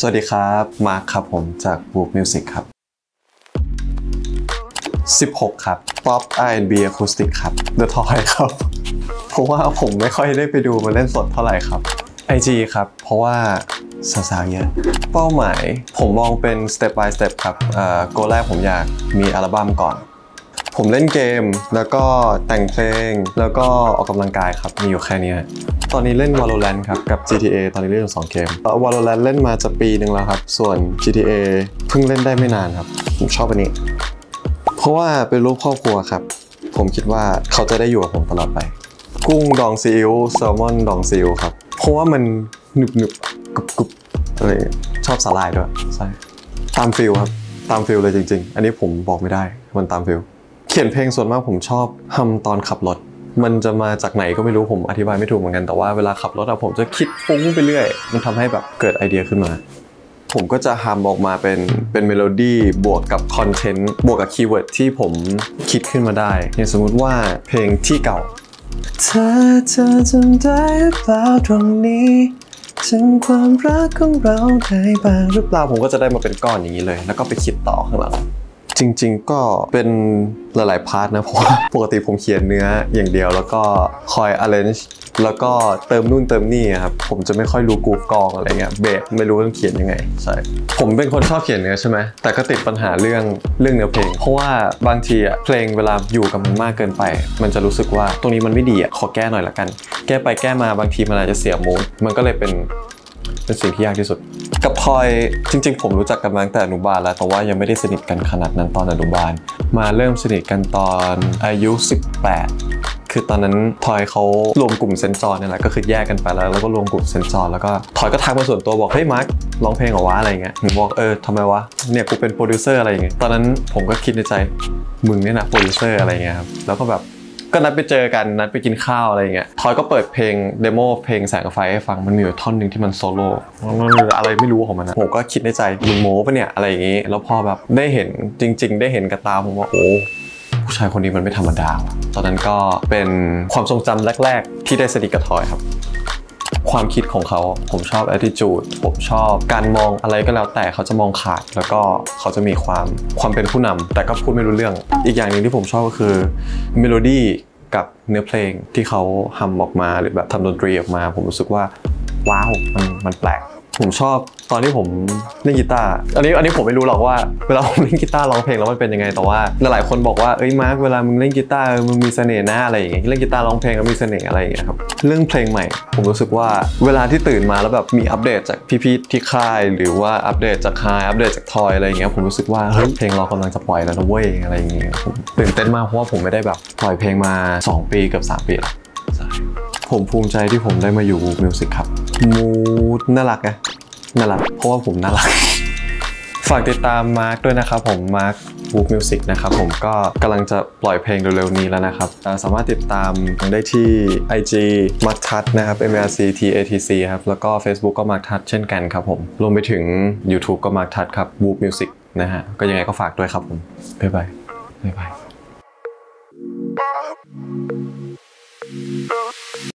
สวัสดีครับ มาร์คครับผมจาก Book Music ครับ 16 ครับ Pop R&B Acoustic ครับ The Toy ครับ เพราะว่าผมไม่ค่อยได้ไปดูมาเล่นสดเท่าไหร่ครับ IG ครับ เพราะว่าสาวๆเยอะเป้าหมายผมมองเป็น step by step ครับเอ่อโกแรกผมอยากมีอัลบั้มก่อน ผมเล่นเกม แล้วก็แต่งเพลง แล้วก็ออกกำลังกายครับ มีอยู่แค่นี้ตอนนี้เล่น Valorant ครับ กับ GTA ตอนนี้เล่นอยู่สองเกมเอ่อ Valorant เล่นมาจะปีหนึ่งแล้วครับ ส่วน GTA เพิ่งเล่นได้ไม่นานครับ ผมชอบอันนี้ เพราะว่าเป็นรูปครอบครัวครับ ผมคิดว่าเขาจะได้อยู่กับผมตลอดไป กุ้งดองซีอิ๊วแซลมอนดองซีอิ๊วครับ เพราะว่ามันหนึบหนึบกรุบกรุบอะไรชอบสาหร่ายด้วยใช่ตาม feel ครับตาม feel เลยจริง ๆ อันนี้ผมบอกไม่ได้ มันตาม feel เขียนเพลงส่วนมากผมชอบทำตอนขับรถ มันจะมาจากไหนก็ไม่รู้ผมอธิบายไม่ถูกเหมือนกันแต่ว่าเวลาขับรถอะผมจะคิดฟุ้งไปเรื่อย มันทำให้แบบเกิดไอเดียขึ้นมา ผมก็จะทำออกมาเป็นเป็นเมโลดี้บวกกับ content บวกกับ keyword ที่ผมคิดขึ้นมาได้อย่างสมมุติว่าเพลงที่เก่าเธอเธอจำได้หรือเปล่าตรงนี้ถึงความรักของเราได้บ้างหรือเปล่าผมก็จะได้มาเป็นก้อนอย่างนี้เลย แล้วก็ไปคิดต่อข้างหลัง จริง ๆ ก็เป็นหลายๆพาร์ทนะเพราะว่าปกติผมเขียนเนื้ออย่างเดียว แล้วก็คอย arrange แล้วก็เติมนู่นเติมนี่ครับผมจะไม่ค่อยรู้กรูฟกองอะไรเงี้ยเบสไม่รู้ต้องเขียนยังไงใช่ผมเป็นคนชอบเขียนเนื้อใช่ไหมแต่ก็ติดปัญหาเรื่องเรื่องเนื้อเพลง เพราะว่าบางทีอะเพลงเวลาอยู่กับมันมากเกินไป มันจะรู้สึกว่าตรงนี้มันไม่ดีอะขอแก้หน่อยละกัน แก้ไปแก้มาบางทีมันอาจจะเสียมูดมันก็เลยเป็นเป็นสิ่งที่ยากที่สุด กับพลอยจริง ๆ ผมรู้จักกันมาตั้งแต่อนุบาลแล้วแต่ว่ายังไม่ได้สนิทกันขนาดนั้นตอนอนุบาล มาเริ่มสนิทกันตอนอายุ 18คือตอนนั้นทอยเขารวมกลุ่มเซนจอร์เนี่ยแหละก็คือแยกกันไปแล้วแล้วก็รวมกลุ่มเซนจอร์แล้วก็ทอยก็ทักมาส่วนตัวบอกเฮ้ยมาร์คร้องเพลงเหรอวะอะไรเงี้ยผมบอกเออทำไมวะเนี่ยกูเป็นโปรดิวเซอร์อะไรอย่างเงี้ยตอนนั้นผมก็คิดในใจมึงเนี่ยนะโปรดิวเซอร์อะไรเงี้ยครับแล้วก็แบบ ก็นัดไปเจอกันนัดไปกินข้าวอะไรเงี้ยทอยก็เปิดเพลงเดโมเพลงแสงไฟให้ฟังมันมีอยู่ท่อนหนึ่งที่มันโซโล่อะไรไม่รู้ของมันนะผมก็คิดในใจมึงโม้ปะเนี่ยอะไรอย่างงี้ แล้วพอแบบได้เห็นจริง ๆ ได้เห็นกับตาผมว่าโอ้ผู้ชายคนนี้มันไม่ธรรมดา ตอนนั้นก็เป็นความทรงจำแรก ๆ ที่ได้สนิทกับทอยครับ ความคิดของเขา ผมชอบ attitude ผมชอบการมองอะไรก็แล้วแต่เขาจะมองขาด แล้วก็เขาจะมีความความเป็นผู้นำแต่ก็พูดไม่รู้เรื่อง อีกอย่างหนึ่งที่ผมชอบก็คือเมโลดี้กับเนื้อเพลงที่เขาทำออกมาหรือแบบทำดนตรีออกมา ผมรู้สึกว่าว้าวมันมันแปลก ผมชอบตอนที่ผมเล่นกีตาร์อันนี้อันนี้ผมไม่รู้หรอกว่าเวลาผมเล่นกีตาร์ร้องเพลงแล้วมันเป็นยังไงแต่ว่าหลายๆคนบอกว่าเอ้ยมาร์คเวลามึงเล่นกีตาร์มึงมีเสน่ห์นะอะไรอย่างเงี้ยเล่นกีตาร์ร้องเพลงแล้วมีเสน่ห์อะไรอย่างเงี้ยครับเรื่องเพลงใหม่ ผมรู้สึกว่าเวลาที่ตื่นมาแล้วแบบมีอัปเดตจากพี่ๆที่ค่าย หรือว่าอัปเดตจากค่ายอัปเดตจากทอยอะไรอย่างเงี้ยผมรู้สึกว่าเฮ้ยเพลงเรากำลังจะปล่อยแล้วนะเว้ยอะไรอย่างเงี้ยผมตื่นเต้นมากเพราะว่าผมไม่ได้แบบปล่อยเพลงมา 2 ปีกับ 3 ปีแล้วผมภูมิใจที่ผมได้มาอยู่มิวสิกครับ มูดน่ารักไงน่ารัก เพราะว่าผมน่ารัก ฝากติดตามมาร์คด้วยนะครับผมมาร์คบูฟมิวสิกนะครับผมก็กำลังจะปล่อยเพลงเร็วๆนี้แล้วนะครับ สามารถติดตามได้ที่ IG มาร์คทัศนะครับ M R C T A T C ครับ แล้วก็ Facebook ก็มาร์คทัศเช่นกันครับผม รวมไปถึง YouTube ก็มาร์คทัศครับบูฟมิวสิกนะฮะ ก็ยังไงก็ฝากด้วยครับผม บ๊ายบาย บ๊ายบาย